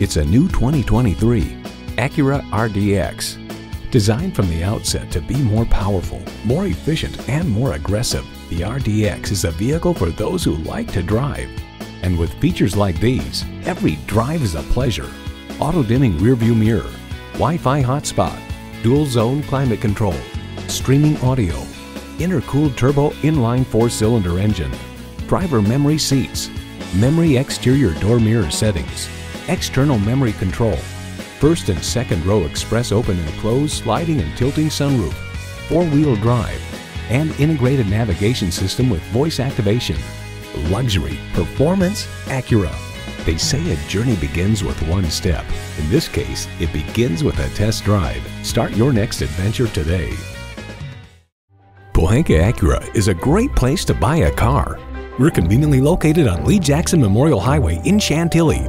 It's a new 2023 Acura RDX. Designed from the outset to be more powerful, more efficient, and more aggressive, the RDX is a vehicle for those who like to drive. And with features like these, every drive is a pleasure. Auto-dimming rearview mirror, Wi-Fi hotspot, dual zone climate control, streaming audio, intercooled turbo inline four-cylinder engine, driver memory seats, memory exterior door mirror settings, external memory control, first and second row express open and close sliding and tilting sunroof, four-wheel drive, and integrated navigation system with voice activation. Luxury, performance, Acura. They say a journey begins with one step. In this case, it begins with a test drive. Start your next adventure today. Pohanka Acura is a great place to buy a car. We're conveniently located on Lee Jackson Memorial Highway in Chantilly